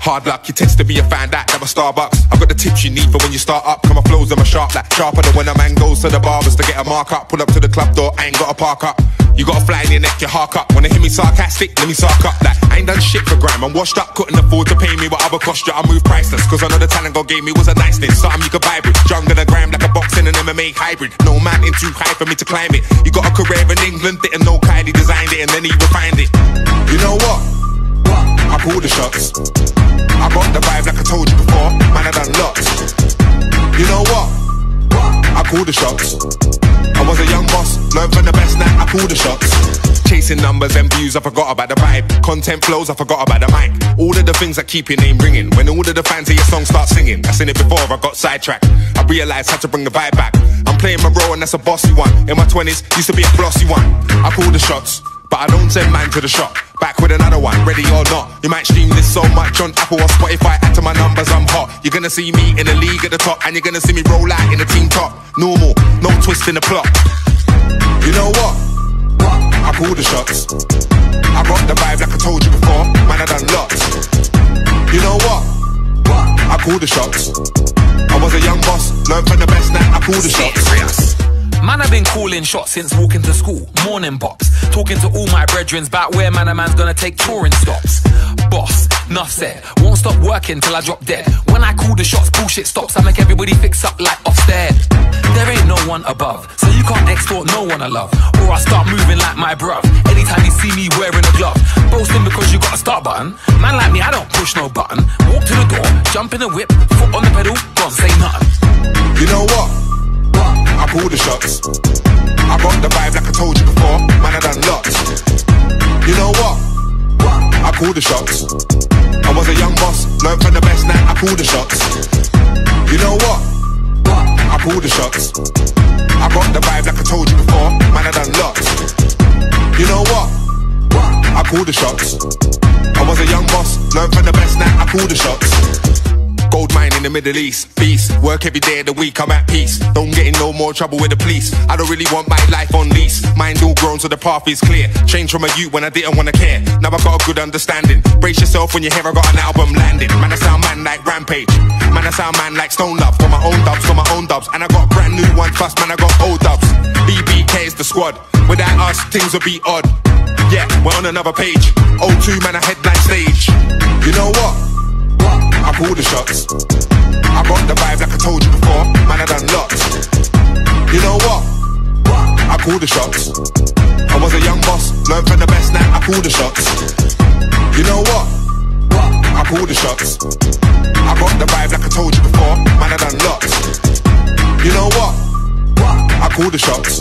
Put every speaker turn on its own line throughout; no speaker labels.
Hard luck, you tested me, you found out that my Starbucks. I've got the tips you need for when you start up. Come my flows, I'm a sharp, like sharper than when a man goes to the barbers to get a mark up. Pull up to the club door, I ain't got a park up. You got a fly in your neck, you hark up. Wanna hear me sarcastic? Let me sark up. Like, I ain't done shit for gram. I'm washed up, couldn't afford to pay me what other cost you. I move priceless, cause I know the talent God gave me was a niceness. Something you could vibe with. Jungle and grime like a boxing and MMA hybrid. No mountain too high for me to climb it. You got a career in England, didn't know Wiley designed it and then he refined it. You know what? I pull the shots. I got the vibe like I told you before. Man, I done lots. You know what? I call the shots. I was a young boss, learned from the best now, I pull the shots. Chasing numbers and views, I forgot about the vibe. Content flows, I forgot about the mic. All of the things that keep your name ringing. When all of the fans of your song start singing, I seen it before, I got sidetracked. I realized how to bring the vibe back. I'm playing my role and that's a bossy one. In my 20s, used to be a glossy one. I call the shots. But I don't send man to the shop. Back with another one, ready or not. You might stream this so much on Apple or Spotify. Add to my numbers, I'm hot. You're gonna see me in the league at the top, and you're gonna see me roll out in the team top. Normal, no twist in the plot. You know what? I call the shots. I got the vibe like I told you before. Man, I done lots. You know what? I call the shots. I was a young boss, learned from the best now. I call the shots.
Man, I've been calling shots since walking to school. Morning box. Talking to all my brethrens about where man a man's gonna take touring stops. Boss, enough said. Won't stop working till I drop dead. When I call the shots, bullshit stops. I make everybody fix up like Ofsted. There ain't no one above, so you can't extort no one I love. Or I start moving like my bruv. Anytime you see me wearing a glove, boasting because you got a start button. Man like me, I don't push no button. Walk to the door, jump in the whip, foot on the pedal, don't say nothing.
Pull the shots. I got the vibe like I told you before. Man, I done lots. You know what? I call the shots. I was a young boss, learned from the best now. I call the shots. You know what? I pull the shots. I got the vibe like I told you before. Man, I done lots. You know what? I call the shots. I was a young boss, learned from the best now. I call the shots. In the Middle East, beast. Work every day of the week, I'm at peace. Don't get in no more trouble with the police. I don't really want my life on lease. Mind all grown so the path is clear. Change from a youth when I didn't wanna care. Now I got a good understanding. Brace yourself when you hear I got an album landing. Man, I sound man like Rampage. Man, I sound man like Stone Love. Got my own dubs, got my own dubs. And I got brand new ones, plus man, I got old dubs. BBK is the squad. Without us, things would be odd. Yeah, we're on another page. O2 man, a headline stage. You know what? I pull the shots. I got the vibe like I told you before, man, I done lots. You know what? I pull the shots. I was a young boss, learned from the best, now I pull the shots. You know what? I pull the shots. I got the vibe like I told you before, man, I done lots. You know what? I pull the shots.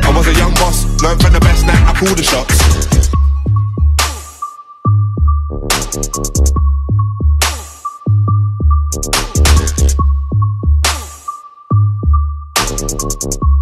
I was a young boss, learned from the best, now I pull the shots. Thank you.